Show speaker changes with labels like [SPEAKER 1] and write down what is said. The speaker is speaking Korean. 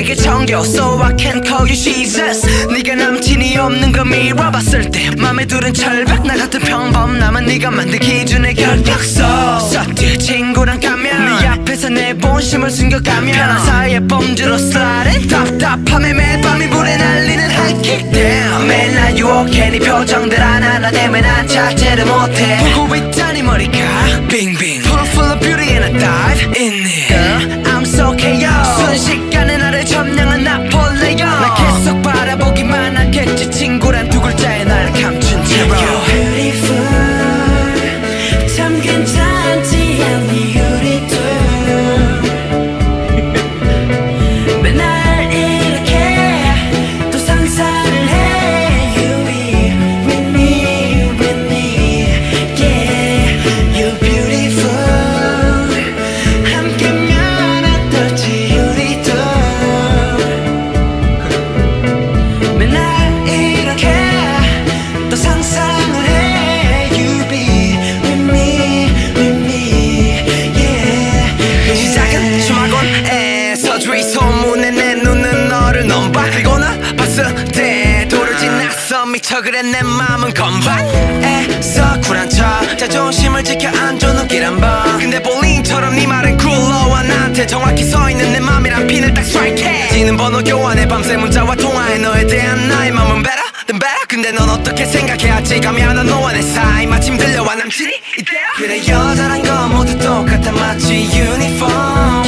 [SPEAKER 1] 네게 정겨 So I can call you Jesus. 네가 남친이 없는 거 밀어봤을 때 맘에 두른 철벽 나 같은 평범 남은 네가 만든 기준의 결격서. 썩디 친구랑 가면 네 앞에서 내 본심을 숨겨가면 편한 사이에 범주로 sliding 답답함에 매일 밤이 불에 날리는 하이킥 down 매일 날 유혹해. 네 표정들 하나하나 때문에 난 자제를 못해. 보고 있자니 머리가 빙빙. Full of beauty and I dive in it 쳐 그래 내 맘은 건반에서 쿨한 척. 자존심을 지켜 안줘 눈길 한번. 근데 볼링처럼 네 말은 굴러와 나한테 정확히 서있는 내 맘이란 핀을 딱 스트라이크해 지는 번호 교환해 밤새 문자와 통화해 너에 대한 나의 맘은 better than better. 근데 넌 어떻게 생각해 아직 감이 하나 너와 내 사이 마침 들려와 남친이 이때야 그래 여자란 건 모두 똑같아. 마치 유니폼